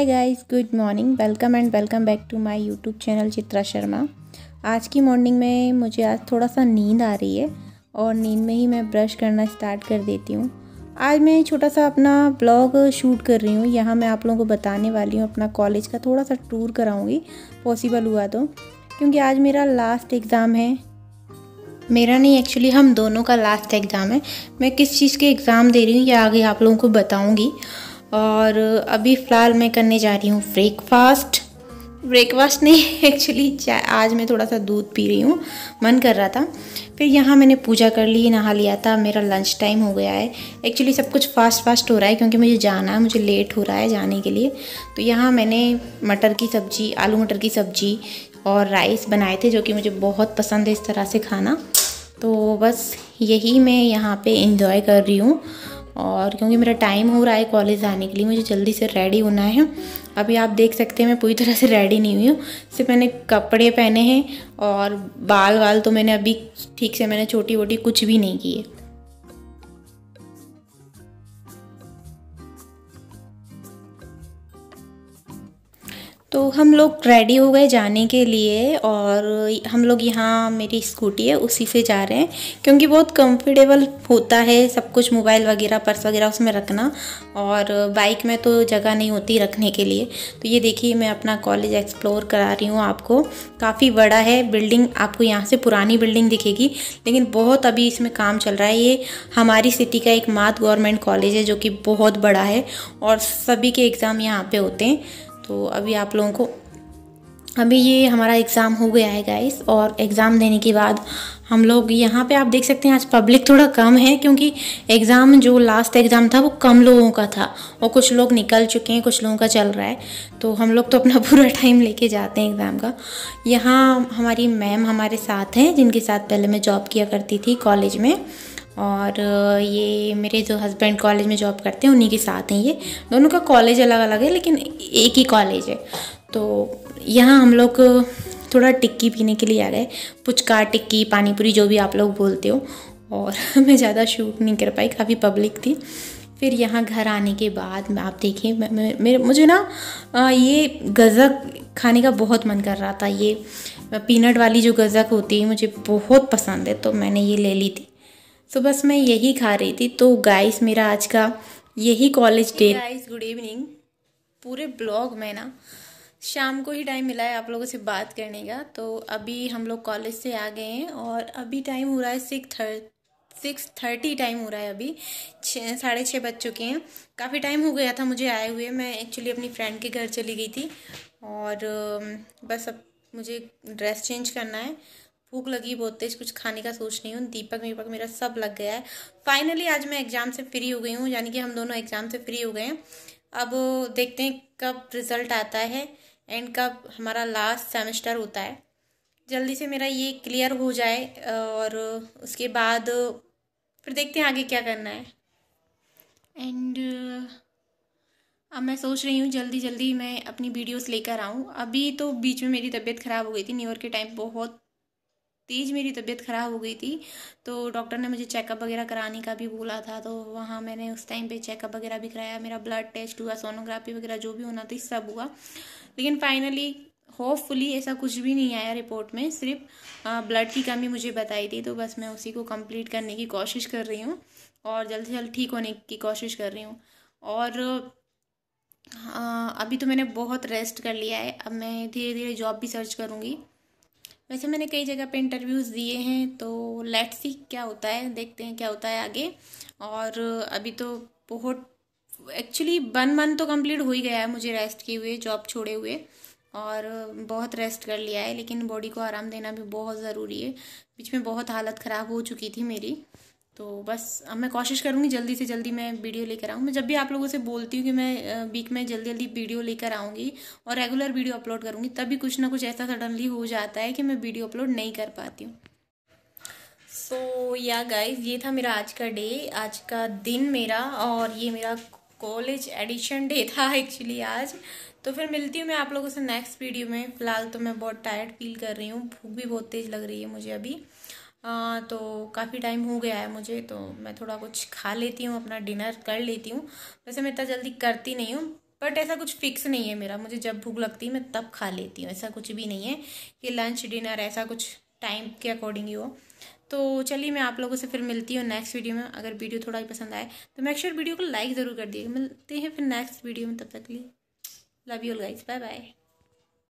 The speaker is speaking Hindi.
Hi guys good morning welcome and welcome back to my YouTube channel Chitra Sharma आज की मॉर्निंग में मुझे आज थोड़ा सा नींद आ रही है और नींद में ही मैं ब्रश करना स्टार्ट कर देती हूँ। आज मैं छोटा सा अपना ब्लॉग शूट कर रही हूँ। यहाँ मैं आप लोगों को बताने वाली हूँ, अपना कॉलेज का थोड़ा सा टूर कराऊँगी। पॉसिबल हुआ तो। क्योंकि आज मेरा लास्ट एग्ज़ाम है। मेरा नहीं एक्चुअली हम दोनों का लास्ट एग्ज़ाम है। मैं किस चीज़ के एग्ज़ाम दे रही हूँ, या आगे आप लोगों को बताऊँगी। और अभी फ़िलहाल मैं करने जा रही हूँ ब्रेकफास्ट ब्रेकफास्ट नहीं एक्चुअली चाय आज मैं थोड़ा सा दूध पी रही हूँ, मन कर रहा था। फिर यहाँ मैंने पूजा कर ली, नहा लिया था, मेरा लंच टाइम हो गया है। एक्चुअली सब कुछ फास्ट फास्ट हो रहा है क्योंकि मुझे जाना है, मुझे लेट हो रहा है जाने के लिए। तो यहाँ मैंने मटर की सब्ज़ी, आलू मटर की सब्ज़ी और राइस बनाए थे जो कि मुझे बहुत पसंद है इस तरह से खाना। तो बस यही मैं यहाँ पे इंजॉय कर रही हूँ। और क्योंकि मेरा टाइम हो रहा है कॉलेज आने के लिए, मुझे जल्दी से रेडी होना है। अभी आप देख सकते हैं, मैं पूरी तरह से रेडी नहीं हुई हूँ। सिर्फ़ मैंने कपड़े पहने हैं और बाल वाल तो मैंने अभी ठीक से मैंने छोटी वोटी कुछ भी नहीं की है तो हम लोग रेडी हो गए जाने के लिए और हम लोग यहाँ मेरी स्कूटी है, उसी से जा रहे हैं क्योंकि बहुत कंफर्टेबल होता है सब कुछ मोबाइल वगैरह, पर्स वगैरह उसमें रखना और बाइक में तो जगह नहीं होती रखने के लिए। तो ये देखिए, मैं अपना कॉलेज एक्सप्लोर करा रही हूँ आपको। काफ़ी बड़ा है बिल्डिंग आपको यहाँ से पुरानी बिल्डिंग दिखेगी, लेकिन बहुत अभी इसमें काम चल रहा है। ये हमारी सिटी का एक मात गवर्नमेंट कॉलेज है जो कि बहुत बड़ा है और सभी के एग्ज़ाम यहाँ पर होते हैं। तो अभी आप लोगों को, अभी ये हमारा एग्ज़ाम हो गया है गाइस और एग्ज़ाम देने के बाद हम लोग यहाँ पे आप देख सकते हैं आज पब्लिक थोड़ा कम है, क्योंकि एग्ज़ाम जो लास्ट एग्ज़ाम था वो कम लोगों का था और कुछ लोग निकल चुके हैं, कुछ लोगों का चल रहा है। तो हम लोग तो अपना पूरा टाइम लेके जाते हैं एग्ज़ाम का। यहाँ हमारी मैम हमारे साथ हैं, जिनके साथ पहले मैं जॉब किया करती थी कॉलेज में। और ये मेरे जो हस्बैंड कॉलेज में जॉब करते हैं, उन्हीं के साथ हैं ये। दोनों का कॉलेज अलग अलग है, लेकिन एक ही कॉलेज है। तो यहाँ हम लोग थोड़ा टिक्की पीने के लिए आ गए। पुचका, टिक्की, पानीपुरी जो भी आप लोग बोलते हो। और मैं ज़्यादा शूट नहीं कर पाई, काफ़ी पब्लिक थी। फिर यहाँ घर आने के बाद आप देखिए मेरे, मुझे ना ये गज़क खाने का बहुत मन कर रहा था। ये पीनट वाली जो गज़क होती है, मुझे बहुत पसंद है तो मैंने ये ले ली थी। सो बस मैं यही खा रही थी। तो गाइस मेरा आज का यही college day guys good evening पूरे ब्लॉग में ना, शाम को ही टाइम मिला है आप लोगों से बात करने का। तो अभी हम लोग कॉलेज से आ गए हैं और अभी टाइम हो रहा है six third six thirty time हो रहा है अभी। छः, साढ़े छः बज चुके हैं। काफ़ी टाइम हो गया था मुझे आए हुए। मैं एक्चुअली अपनी फ्रेंड के घर चली गई थी और बस अब मुझे ड्रेस चेंज करना है। भूख लगी बहुत तेज, कुछ खाने का सोच नहीं हूँ। दीपक वीपक मेरा सब लग गया है। फाइनली आज मैं एग्ज़ाम से फ्री हो गई हूँ, यानी कि हम दोनों एग्ज़ाम से फ्री हो गए हैं। अब देखते हैं कब रिज़ल्ट आता है एंड कब हमारा लास्ट सेमेस्टर होता है। जल्दी से मेरा ये क्लियर हो जाए और उसके बाद फिर देखते हैं आगे क्या करना है। एंड अब मैं सोच रही हूँ जल्दी जल्दी मैं अपनी वीडियोस लेकर आऊँ। अभी तो बीच में मेरी तबीयत ख़राब हो गई थी न्यू ईयर के टाइम बहुत तेज़ मेरी तबीयत ख़राब हो गई थी तो डॉक्टर ने मुझे चेकअप वगैरह कराने का भी बोला था तो वहाँ मैंने उस टाइम पे चेकअप वगैरह भी कराया मेरा ब्लड टेस्ट हुआ सोनोग्राफी वगैरह जो भी होना था सब हुआ। लेकिन फाइनली होपफुली ऐसा कुछ भी नहीं आया रिपोर्ट में सिर्फ़ ब्लड की कमी मुझे बताई थी तो बस मैं उसी को कंप्लीट करने की कोशिश कर रही हूँ और जल्द से जल्द ठीक होने की कोशिश कर रही हूँ। और आ, अभी तो मैंने बहुत रेस्ट कर लिया है अब मैं धीरे धीरे जॉब भी सर्च करूँगी। वैसे मैंने कई जगह पे इंटरव्यूज़ दिए हैं तो लेट्स सी क्या होता है, देखते हैं क्या होता है आगे। और अभी तो बहुत एक्चुअली वन मंथ तो कंप्लीट हो ही गया है मुझे रेस्ट किए हुए जॉब छोड़े हुए। और बहुत रेस्ट कर लिया है, लेकिन बॉडी को आराम देना भी बहुत ज़रूरी है। बीच में बहुत हालत ख़राब हो चुकी थी मेरी। तो बस अब मैं कोशिश करूँगी जल्दी से जल्दी मैं वीडियो लेकर आऊँ। मैं जब भी आप लोगों से बोलती हूँ कि मैं वीक में जल्दी जल्दी वीडियो लेकर आऊँगी और रेगुलर वीडियो अपलोड करूँगी तभी कुछ ना कुछ ऐसा सडनली हो जाता है कि मैं वीडियो अपलोड नहीं कर पाती हूँ। सो या गाइज़ ये था मेरा आज का डे आज का दिन मेरा और ये मेरा कॉलेज एडिशन डे था एक्चुअली आज। तो फिर मिलती हूँ मैं आप लोगों से नेक्स्ट वीडियो में। फ़िलहाल तो मैं बहुत टायर्ड फील कर रही हूँ, भूख भी बहुत तेज़ लग रही है मुझे अभी। आ, तो काफ़ी टाइम हो गया है मुझे तो मैं थोड़ा कुछ खा लेती हूँ अपना डिनर कर लेती हूँ। वैसे मैं इतना जल्दी करती नहीं हूँ बट ऐसा कुछ फिक्स नहीं है मेरा। मुझे जब भूख लगती है मैं तब खा लेती हूँ। ऐसा कुछ भी नहीं है कि लंच डिनर ऐसा कुछ टाइम के अकॉर्डिंग ही हो। तो चलिए मैं आप लोगों से फिर मिलती हूँ नेक्स्ट वीडियो में। अगर वीडियो थोड़ा ही पसंद आए तो मैं अक्सर वीडियो को लाइक ज़रूर कर दिएगा। मिलते हैं फिर नेक्स्ट वीडियो में। तब तक लिए love you guys bye bye